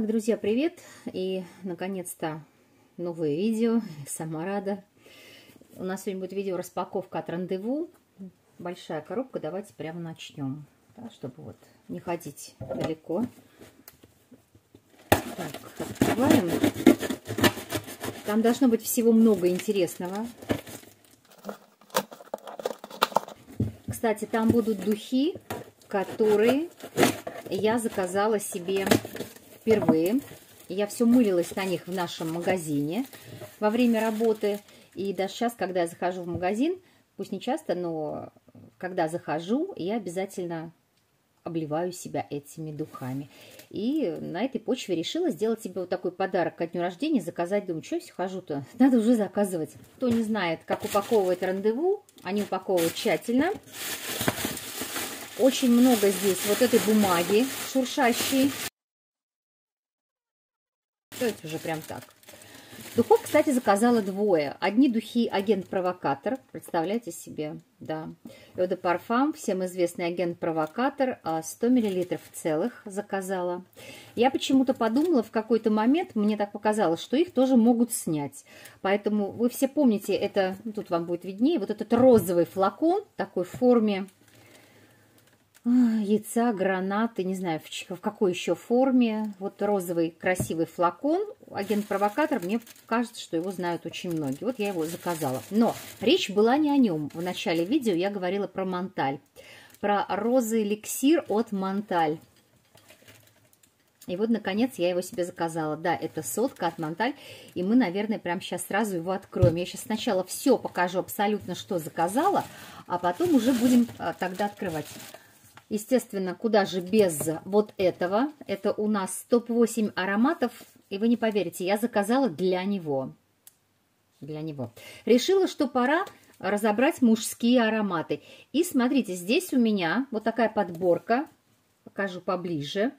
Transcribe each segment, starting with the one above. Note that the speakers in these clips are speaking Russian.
Итак, друзья, привет! И, наконец-то, новое видео. Сама рада. У нас сегодня будет видео распаковка от Рандеву. Большая коробка. Давайте прямо начнем, да, чтобы вот не ходить далеко. Так, открываем. Там должно быть всего много интересного. Кстати, там будут духи, которые я заказала себе впервые. Я все мылилась на них в нашем магазине во время работы. И даже сейчас, когда я захожу в магазин, пусть не часто, но когда захожу, я обязательно обливаю себя этими духами. И на этой почве решила сделать себе вот такой подарок ко дню рождения, заказать. Думаю, что я все хожу-то? Надо уже заказывать. Кто не знает, как упаковывать рандеву, они упаковывают тщательно. Очень много здесь вот этой бумаги шуршащей. Это уже прям так. Духов, кстати, заказала двое. Одни духи агент-провокатор, представляете себе, да. Эода Парфам, всем известный агент-провокатор, 100 а мл целых заказала. Я почему-то подумала в какой-то момент, мне так показалось, что их тоже могут снять. Поэтому вы все помните, это, ну, тут вам будет виднее, вот этот розовый флакон такой в форме яйца, гранаты, не знаю, в, в какой еще форме. Вот розовый красивый флакон. Агент-провокатор, мне кажется, что его знают очень многие. Вот я его заказала. Но речь была не о нем. В начале видео я говорила про Монталь. Про розовый эликсир от Монталь. И вот, наконец, я его себе заказала. Да, это сотка от Монталь. И мы, наверное, прямо сейчас сразу его откроем. Я сейчас сначала все покажу абсолютно, что заказала, а потом уже будем а, тогда открывать. Естественно, куда же без вот этого. Это у нас топ-8 ароматов. И вы не поверите, я заказала для него. Для него. Решила, что пора разобрать мужские ароматы. И смотрите, здесь у меня вот такая подборка. Покажу поближе.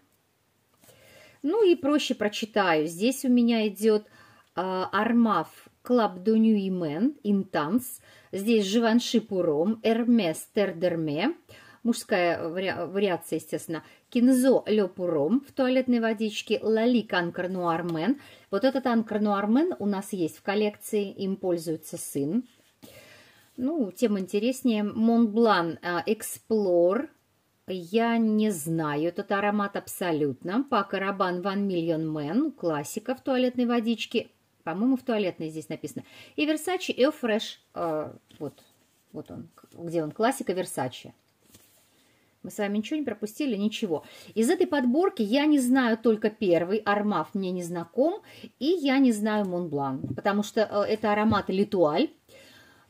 Ну и проще прочитаю. Здесь у меня идет Armaf Club de Nuit Men Intense. Здесь Живанши Пуром, Hermes Terderme мужская вариация, естественно, кинзо ле пуром в туалетной водичке, лалик анкер нуармен. Вот этот анкер нуармен у нас есть в коллекции, им пользуется сын. Ну, тем интереснее. Монблан Explore. Я не знаю этот аромат абсолютно. Пака Рабан Ван Million Man, классика в туалетной водичке. По-моему, в туалетной здесь написано. И Air Fresh. Э, вот, вот он, где он, классика Versace. Мы с вами ничего не пропустили, ничего. Из этой подборки я не знаю только первый, Армав мне не знаком, и я не знаю Монблан, потому что э, это аромат Литуаль.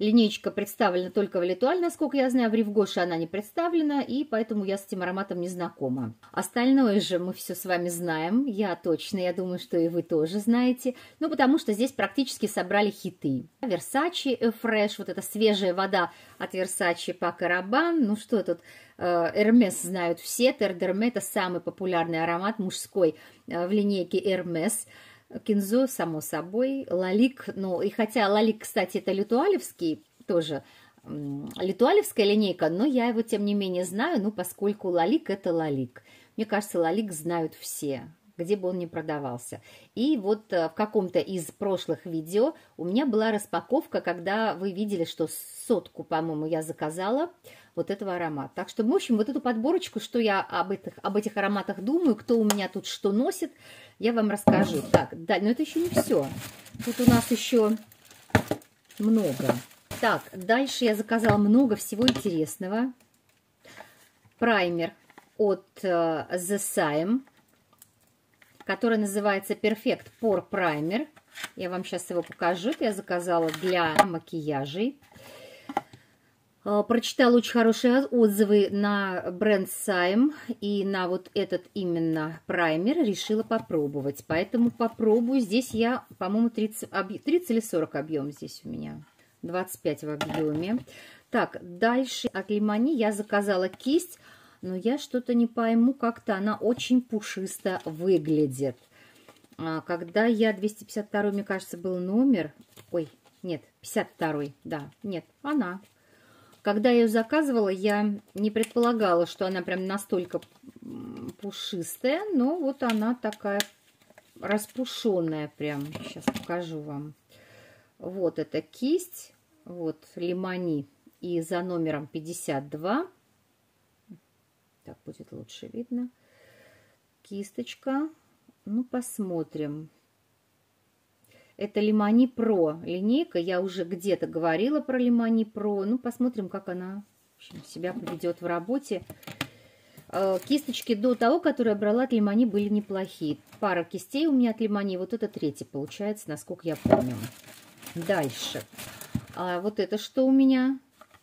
Линейка представлена только в Литуаль, насколько я знаю, в Ривгоше она не представлена, и поэтому я с этим ароматом не знакома. Остальное же мы все с вами знаем, я точно, я думаю, что и вы тоже знаете, ну, потому что здесь практически собрали хиты. Versace Fresh, вот эта свежая вода от Versace по Карабан, ну, что тут, Эрмес знают все, Тердерме – это самый популярный аромат мужской э, в линейке Эрмес. Кинзо, само собой, Лалик, ну и хотя Лалик, кстати, это литуалевский тоже, литуалевская линейка, но я его, тем не менее, знаю, ну, поскольку Лалик – это Лалик. Мне кажется, Лалик знают все, где бы он ни продавался. И вот э, в каком-то из прошлых видео у меня была распаковка, когда вы видели, что сотку, по-моему, я заказала вот этого аромата. Так что, в общем, вот эту подборочку, что я об этих, об этих ароматах думаю, кто у меня тут что носит – я вам расскажу. Так, да, но это еще не все. Тут у нас еще много. Так, дальше я заказала много всего интересного. Праймер от uh, The Sime, который называется Perfect Pore Primer. Я вам сейчас его покажу. Я заказала для макияжей. А, прочитала очень хорошие отзывы на бренд Сайм и на вот этот именно праймер. Решила попробовать. Поэтому попробую. Здесь я, по-моему, 30, 30 или 40 объем здесь у меня. 25 в объеме. Так, дальше от Лимани я заказала кисть. Но я что-то не пойму, как-то она очень пушисто выглядит. А, когда я 252, мне кажется, был номер. Ой, нет, 52, да, нет, она. Когда я ее заказывала, я не предполагала, что она прям настолько пушистая, но вот она такая распушенная прям. Сейчас покажу вам. Вот эта кисть, вот лимони. И за номером 52, так будет лучше видно, кисточка. Ну, посмотрим. Это Лимани Про линейка. Я уже где-то говорила про Лимани Про. Ну, посмотрим, как она общем, себя поведет в работе. Э, кисточки до того, которые я брала от Лимани, были неплохие. Пара кистей у меня от Лимани. Вот это третий получается, насколько я помню. Дальше. А вот это что у меня?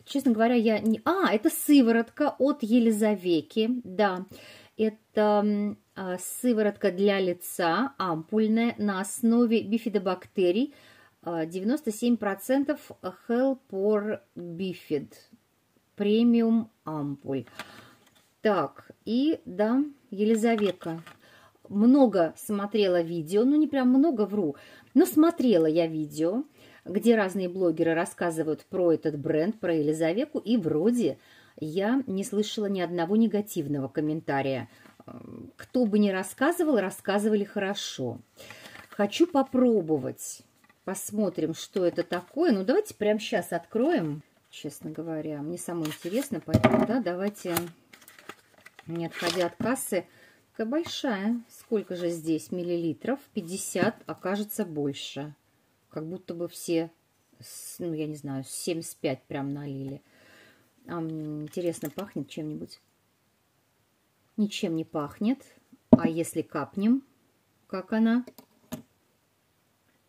Честно говоря, я не... А, это сыворотка от Елизавети. Да, это а, сыворотка для лица ампульная на основе бифидобактерий. 97% Helpor Bifid премиум ампуль. Так, и да, Елизавета. Много смотрела видео, ну не прям много, вру, но смотрела я видео, где разные блогеры рассказывают про этот бренд, про Елизавету, и вроде я не слышала ни одного негативного комментария. Кто бы ни рассказывал, рассказывали хорошо. Хочу попробовать. Посмотрим, что это такое. Ну, давайте прямо сейчас откроем честно говоря. Мне самое интересно, поэтому, да, давайте, не отходя от кассы, такая большая. Сколько же здесь миллилитров? 50, окажется больше. Как будто бы все, ну, я не знаю, 75 прям налили. А, интересно, пахнет чем-нибудь? Ничем не пахнет. А если капнем, как она?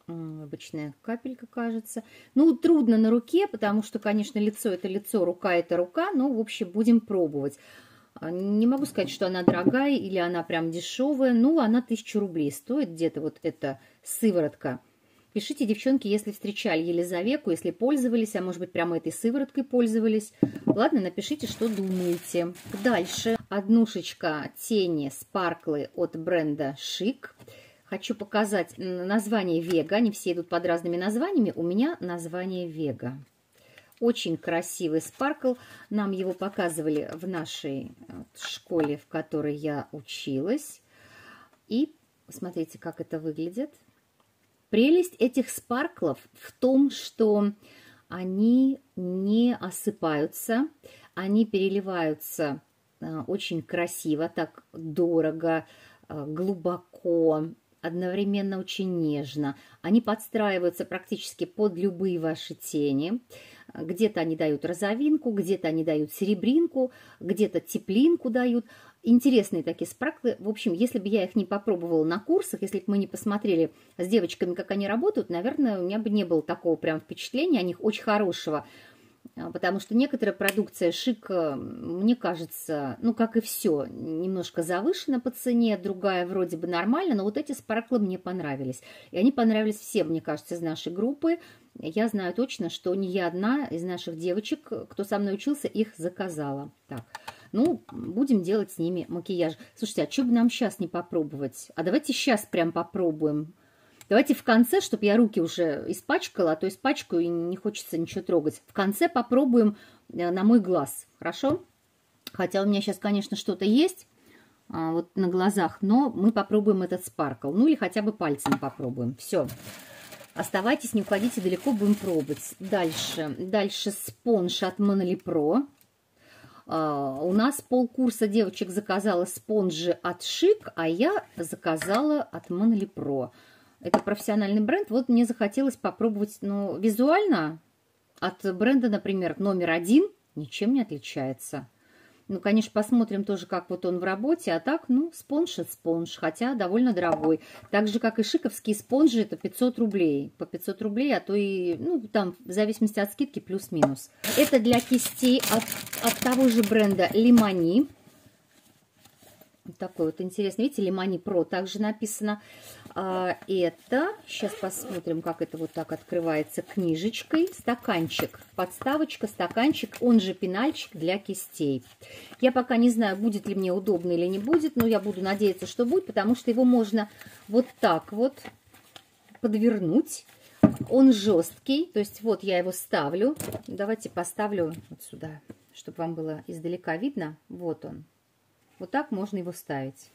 обычная капелька, кажется. Ну, трудно на руке, потому что, конечно, лицо это лицо, рука это рука, но, в общем, будем пробовать. А, не могу сказать, что она дорогая или она прям дешевая, ну, она тысячу рублей стоит где-то вот эта сыворотка. Пишите, девчонки, если встречали Елизавету, если пользовались, а может быть прямо этой сывороткой пользовались. Ладно, напишите, что думаете. Дальше однушечка тени спарклы от бренда Шик. Хочу показать название Вега. Они все идут под разными названиями. У меня название Вега. Очень красивый спаркл. Нам его показывали в нашей школе, в которой я училась. И смотрите, как это выглядит. Прелесть этих спарклов в том, что они не осыпаются, они переливаются а, очень красиво, так дорого, а, глубоко, одновременно очень нежно. Они подстраиваются практически под любые ваши тени. Где-то они дают розовинку, где-то они дают серебринку, где-то теплинку дают. Интересные такие спраклы. В общем, если бы я их не попробовала на курсах, если бы мы не посмотрели с девочками, как они работают, наверное, у меня бы не было такого прям впечатления о них очень хорошего. А, потому что некоторая продукция шик, мне кажется, ну, как и все, немножко завышена по цене, другая вроде бы нормально, но вот эти спарклы мне понравились. И они понравились всем, мне кажется, из нашей группы. Я знаю точно, что не я одна из наших девочек, кто со мной учился, их заказала. Так, ну, будем делать с ними макияж. Слушайте, а что бы нам сейчас не попробовать? А давайте сейчас прям попробуем. Давайте в конце, чтобы я руки уже испачкала, а то испачкаю и не хочется ничего трогать. В конце попробуем э, на мой глаз, хорошо? Хотя у меня сейчас, конечно, что-то есть а, вот на глазах, но мы попробуем этот спаркл. Ну или хотя бы пальцем попробуем. Все. Оставайтесь, не уходите далеко, будем пробовать. Дальше. Дальше спонж от. Uh, у нас полкурса девочек заказала спонжи от Шик, а я заказала от Pro. Это профессиональный бренд. Вот мне захотелось попробовать, ну, визуально от бренда, например, номер один ничем не отличается. Ну, конечно, посмотрим тоже, как вот он в работе. А так, ну, спонж и спонж, хотя довольно дорогой. Так же, как и шиковские спонжи, это 500 рублей. По 500 рублей, а то и, ну, там, в зависимости от скидки, плюс-минус. Это для кистей от, от того же бренда Лимани. Такой вот интересный, видите, Лимани Про также написано. А, это, сейчас посмотрим, как это вот так открывается книжечкой. Стаканчик, подставочка, стаканчик, он же пенальчик для кистей. Я пока не знаю, будет ли мне удобно или не будет, но я буду надеяться, что будет, потому что его можно вот так вот подвернуть. Он жесткий, то есть вот я его ставлю. Давайте поставлю вот сюда, чтобы вам было издалека видно. Вот он. Вот так можно его ставить.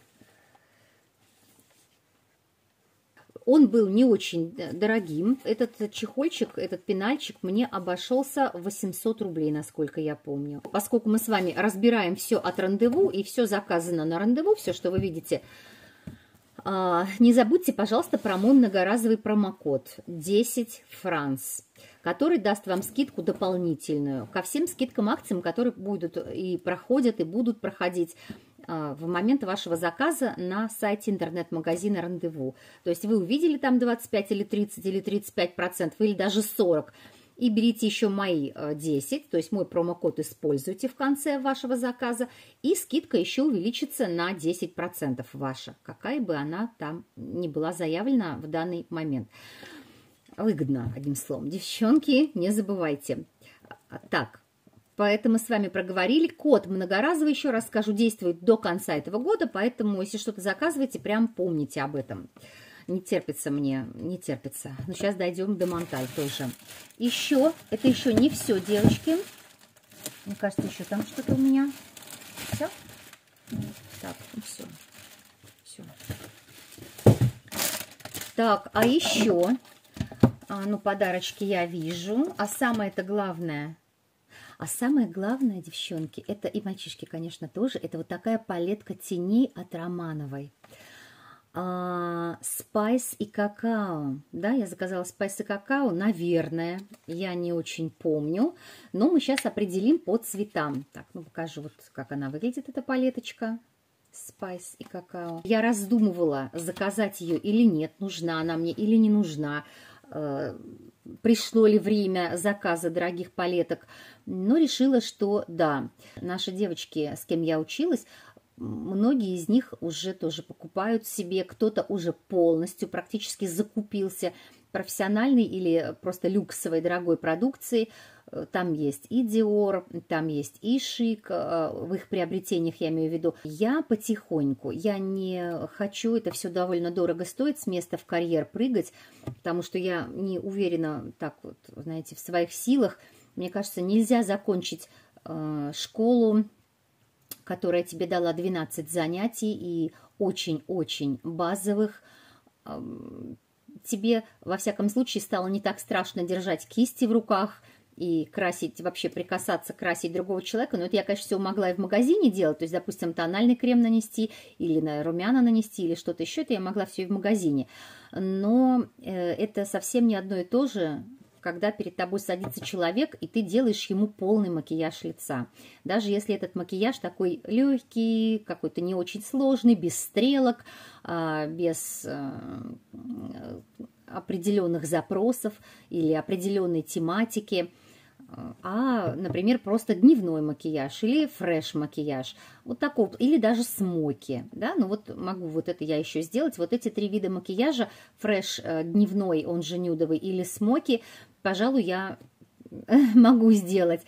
Он был не очень дорогим. Этот чехольчик, этот пенальчик мне обошелся 800 рублей, насколько я помню. Поскольку мы с вами разбираем все от рандеву и все заказано на рандеву, все, что вы видите, а, не забудьте, пожалуйста, про мой многоразовый промокод 10 франц который даст вам скидку дополнительную ко всем скидкам акциям, которые будут и проходят, и будут проходить в момент вашего заказа на сайте интернет-магазина «Рандеву». То есть вы увидели там 25 или 30 или 35 процентов, или даже 40 и берите еще мои 10, э, то есть мой промокод используйте в конце вашего заказа, и скидка еще увеличится на 10% ваша, какая бы она там ни была заявлена в данный момент выгодно, одним словом. Девчонки, не забывайте. Так, поэтому с вами проговорили. Код многоразовый, еще раз скажу, действует до конца этого года, поэтому, если что-то заказываете, прям помните об этом. Не терпится мне, не терпится. Ну, сейчас дойдем до монталь тоже. Еще, это еще не все, девочки. Мне кажется, еще там что-то у меня. Все? Так, ну все. Все. Так, а еще а, ну, подарочки я вижу. А самое-то главное... А самое главное, девчонки, это и мальчишки, конечно, тоже, это вот такая палетка теней от Романовой. А, спайс и какао. Да, я заказала спайс и какао, наверное, я не очень помню. Но мы сейчас определим по цветам. Так, ну покажу, вот как она выглядит, эта палеточка. Спайс и какао. Я раздумывала, заказать ее или нет, нужна она мне или не нужна. Пришло ли время заказа дорогих палеток, но решила, что да, наши девочки, с кем я училась, многие из них уже тоже покупают себе, кто-то уже полностью практически закупился профессиональной или просто люксовой дорогой продукции – там есть и Dior, там есть и Шик, э, в их приобретениях я имею в виду. Я потихоньку, я не хочу, это все довольно дорого стоит, с места в карьер прыгать, потому что я не уверена так вот, знаете, в своих силах. Мне кажется, нельзя закончить э, школу, которая тебе дала 12 занятий и очень-очень базовых, тебе, во всяком случае, стало не так страшно держать кисти в руках – и красить, вообще прикасаться, красить другого человека. Но это я, конечно, все могла и в магазине делать. То есть, допустим, тональный крем нанести или на румяна нанести или что-то еще. Это я могла все и в магазине. Но э, это совсем не одно и то же, когда перед тобой садится человек, и ты делаешь ему полный макияж лица. Даже если этот макияж такой легкий, какой-то не очень сложный, без стрелок, а, без э, определенных запросов или определенной тематики – а, например, просто дневной макияж или фреш-макияж, вот такого, или даже смоки, да, ну вот могу вот это я еще сделать, вот эти три вида макияжа, фреш э, дневной, он же нюдовый, или смоки, пожалуй, я могу сделать.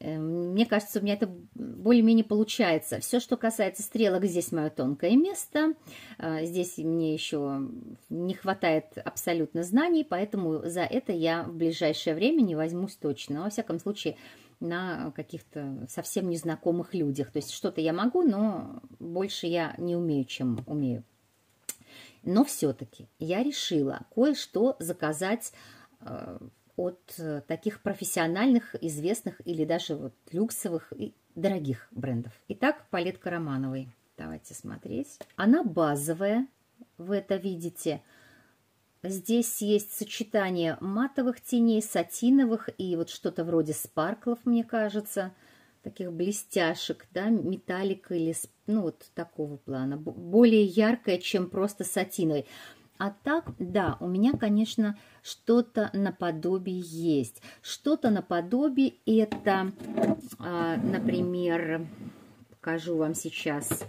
Эм, мне кажется, у меня это более-менее получается. Все, что касается стрелок, здесь мое тонкое место. Э, здесь мне еще не хватает абсолютно знаний, поэтому за это я в ближайшее время не возьмусь точно. Но, во всяком случае, на каких-то совсем незнакомых людях. То есть что-то я могу, но больше я не умею, чем умею. Но все-таки я решила кое-что заказать э, от э, таких профессиональных, известных или даже вот люксовых и дорогих брендов. Итак, палетка Романовой. Давайте смотреть. Она базовая, вы это видите. Здесь есть сочетание матовых теней, сатиновых и вот что-то вроде спарклов, мне кажется, таких блестяшек, да, металлик или, ну, вот такого плана. Более яркая, чем просто сатиновый. А так, да, у меня, конечно, что-то наподобие есть. Что-то наподобие это, а, например, покажу вам сейчас,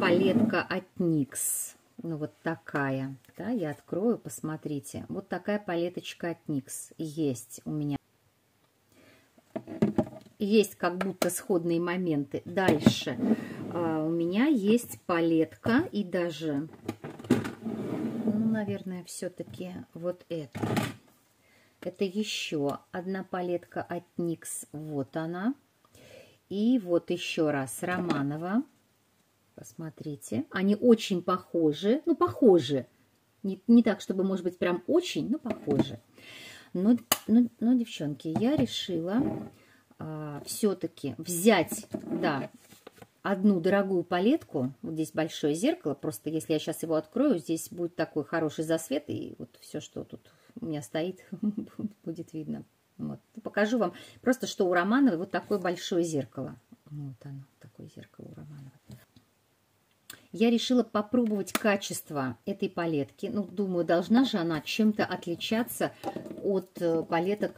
палетка от NYX. Ну, вот такая. Да, я открою, посмотрите. Вот такая палеточка от NYX есть у меня. Есть как будто сходные моменты. Дальше а, у меня есть палетка и даже наверное, все-таки вот это. Это еще одна палетка от NYX. Вот она. И вот еще раз Романова. Посмотрите. Они очень похожи. Ну, похожи. Не, не так, чтобы, может быть, прям очень, но похоже. Но, но, но девчонки, я решила а, все-таки взять, да, одну дорогую палетку. Вот здесь большое зеркало. Просто если я сейчас его открою, здесь будет такой хороший засвет. И вот все, что тут у меня стоит, будет видно. Вот. Покажу вам просто, что у Романовой вот такое большое зеркало. Вот оно, такое зеркало у Романовой. Я решила попробовать качество этой палетки. Ну, думаю, должна же она чем-то отличаться от э, палеток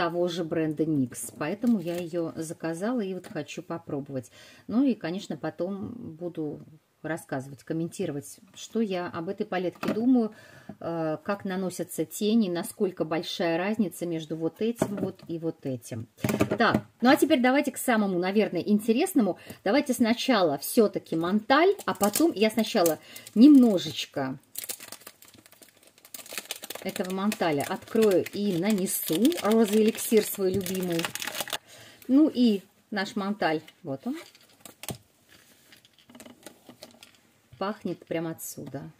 того же бренда NYX. Поэтому я ее заказала и вот хочу попробовать. Ну и, конечно, потом буду рассказывать, комментировать, что я об этой палетке думаю, э, как наносятся тени, насколько большая разница между вот этим вот и вот этим. Так, ну а теперь давайте к самому, наверное, интересному. Давайте сначала все-таки манталь, а потом я сначала немножечко этого манталя открою и нанесу розовый эликсир свой любимый. Ну и наш манталь, вот он. Пахнет прямо отсюда.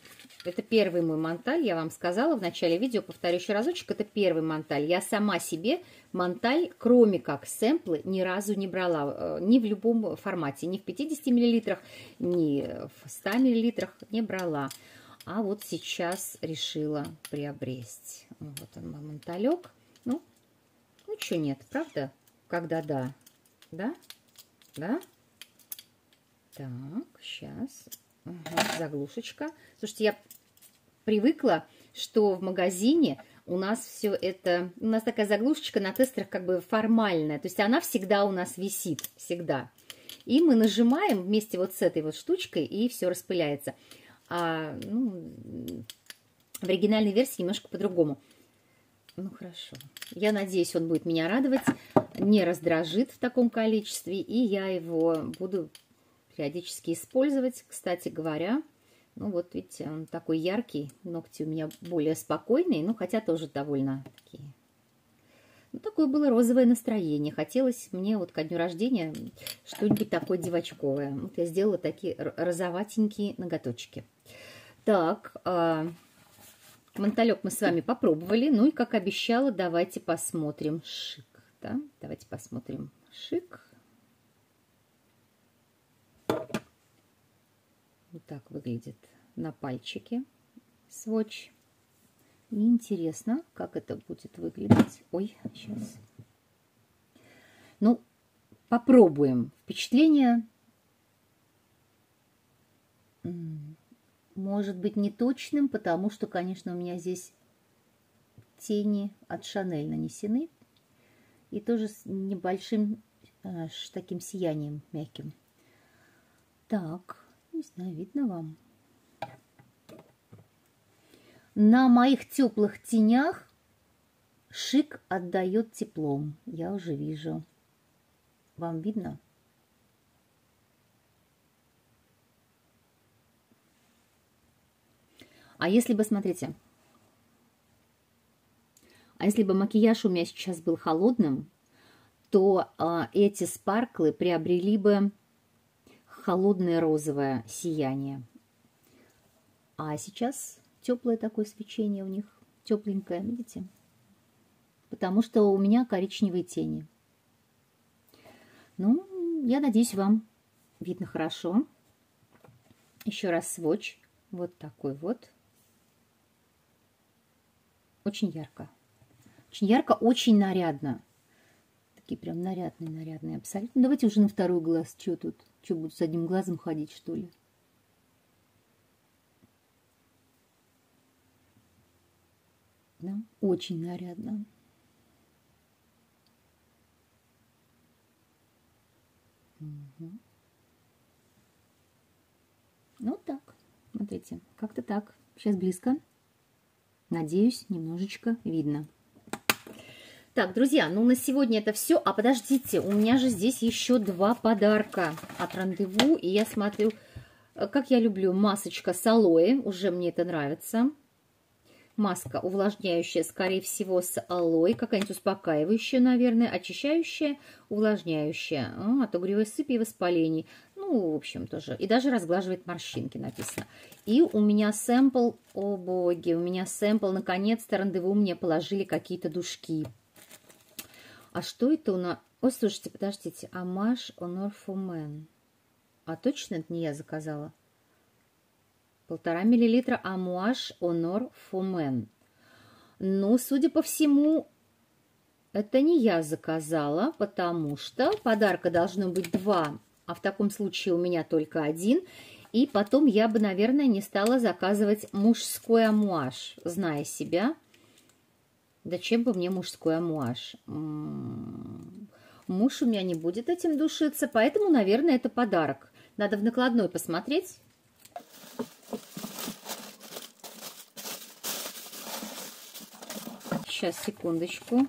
Это первый мой манталь, я вам сказала в начале видео, повторю еще разочек, это первый манталь. Я сама себе манталь, кроме как сэмплы, ни разу не брала, э, ни в любом формате, ни в 50 мл, ни в 100 мл не брала. А вот сейчас решила приобрести. Вот он, мамонталек. Ну, ну что нет, правда? Когда да. Да? Да? Так, сейчас. Ага, заглушечка. Слушайте, я привыкла, что в магазине у нас все это... У нас такая заглушечка на тестерах как бы формальная. То есть она всегда у нас висит. Всегда. И мы нажимаем вместе вот с этой вот штучкой, и все распыляется а ну, в оригинальной версии немножко по-другому. Ну, хорошо. Я надеюсь, он будет меня радовать, не раздражит в таком количестве, и я его буду периодически использовать. Кстати говоря, ну вот видите, он такой яркий, ногти у меня более спокойные, ну хотя тоже довольно такие. Ну, такое было розовое настроение. Хотелось мне вот ко дню рождения что-нибудь такое девочковое. Вот я сделала такие розоватенькие ноготочки. Так, э, манталек мы с вами попробовали. Ну и, как обещала, давайте посмотрим шик. Да? Давайте посмотрим шик. Вот так выглядит на пальчике сводч. И интересно, как это будет выглядеть. Ой, сейчас. Ну, попробуем. Впечатление может быть неточным, потому что, конечно, у меня здесь тени от Шанель нанесены. И тоже с небольшим э, таким сиянием мягким. Так, не знаю, видно вам? На моих теплых тенях шик отдает теплом. Я уже вижу. Вам видно? А если бы, смотрите, а если бы макияж у меня сейчас был холодным, то а, эти спарклы приобрели бы холодное розовое сияние. А сейчас теплое такое свечение у них, тепленькое, видите? Потому что у меня коричневые тени. Ну, я надеюсь, вам видно хорошо. Еще раз сводч. Вот такой вот. Очень ярко. Очень ярко, очень нарядно. Такие прям нарядные, нарядные абсолютно. Давайте уже на второй глаз. Что тут? Что, буду с одним глазом ходить, что ли? Да? Очень нарядно. Угу. Ну, так. Смотрите, как-то так. Сейчас близко. Надеюсь, немножечко видно. Так, друзья, ну на сегодня это все. А подождите, у меня же здесь еще два подарка от Рандеву. И я смотрю, э, как я люблю, масочка с алоэ. Уже мне это нравится. Маска увлажняющая, скорее всего, с алоэ. Какая-нибудь успокаивающая, наверное. Очищающая, увлажняющая. А, от угревой сыпи и воспалений. Ну, Ну, в общем, тоже. И даже разглаживает морщинки написано. И у меня сэмпл, о боги, у меня сэмпл, наконец-то рандеву мне положили какие-то душки. А что это у нас? Ой, слушайте, подождите. Амаш Honor for Men. А точно это не я заказала? Полтора миллилитра Амуаш Honor Men. Ну, судя по всему, это не я заказала, потому что подарка должно быть два, а в таком случае у меня только один. И потом я бы, наверное, не стала заказывать мужской амуаж, зная себя. Зачем бы мне мужской амуаж? М-м-м. Муж у меня не будет этим душиться, поэтому, наверное, это подарок. Надо в накладной посмотреть. Сейчас, секундочку.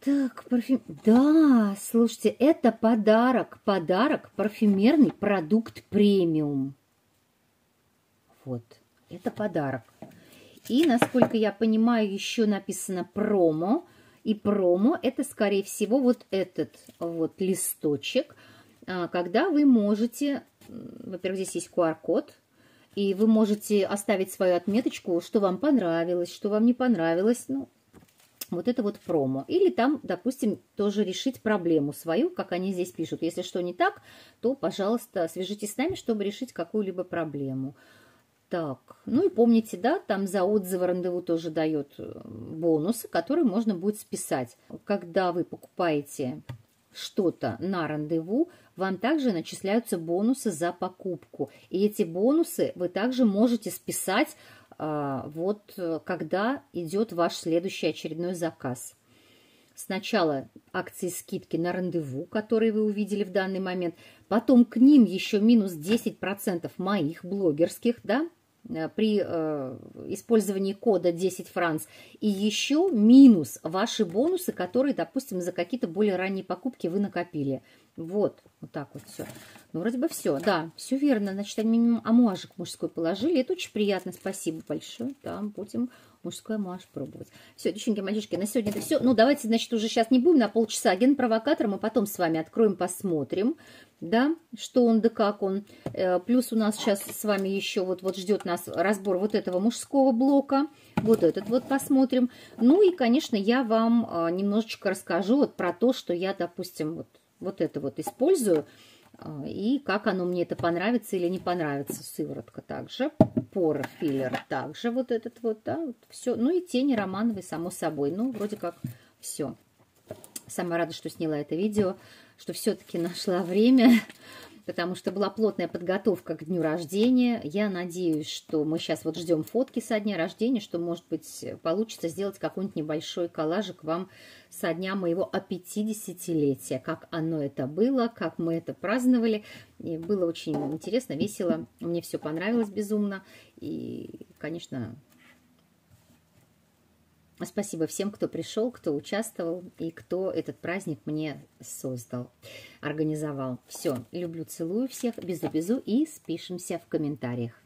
Так, парфюм... Да, слушайте, это подарок. Подарок, парфюмерный продукт премиум. Вот, это подарок. И, насколько я понимаю, еще написано промо. И промо это, скорее всего, вот этот вот листочек, а, когда вы можете... Во-первых, здесь есть QR-код, и вы можете оставить свою отметочку, что вам понравилось, что вам не понравилось. Ну, вот это вот промо. Или там, допустим, тоже решить проблему свою, как они здесь пишут. Если что не так, то, пожалуйста, свяжитесь с нами, чтобы решить какую-либо проблему. Так, ну и помните, да, там за отзывы рандеву тоже дает э, бонусы, которые можно будет списать. Когда вы покупаете что-то на рандеву, вам также начисляются бонусы за покупку. И эти бонусы вы также можете списать а, вот э, когда идет ваш следующий очередной заказ. Сначала акции скидки на рандеву, которые вы увидели в данный момент, потом к ним еще минус 10% моих блогерских, да, при э, использовании кода 10 франц. И еще минус ваши бонусы, которые, допустим, за какие-то более ранние покупки вы накопили. Вот, вот так вот все. Ну, вроде бы все. Да, все верно. Значит, они амуажик мужской положили. Это очень приятно. Спасибо большое. Да, будем мужской амуаж пробовать. Все, девчонки, мальчишки, на сегодня это все. Ну, давайте, значит, уже сейчас не будем на полчаса. Ген-провокатор мы потом с вами откроем, посмотрим да, что он да как он. Э, плюс у нас сейчас с вами еще вот, вот ждет нас разбор вот этого мужского блока. Вот этот вот посмотрим. Ну и, конечно, я вам э, немножечко расскажу вот про то, что я, допустим, вот, вот это вот использую. Э, и как оно мне это понравится или не понравится. Сыворотка также. Пор филлер также вот этот вот, да, вот все. Ну и тени романовые, само собой. Ну, вроде как все. Самая рада, что сняла это видео что все-таки нашла время, потому что была плотная подготовка к дню рождения. Я надеюсь, что мы сейчас вот ждем фотки со дня рождения, что, может быть, получится сделать какой-нибудь небольшой коллажик вам со дня моего 50-летия, как оно это было, как мы это праздновали. И было очень интересно, весело, мне все понравилось безумно. И, конечно, Спасибо всем, кто пришел, кто участвовал и кто этот праздник мне создал, организовал. Все, люблю, целую всех, безу-безу и спишемся в комментариях.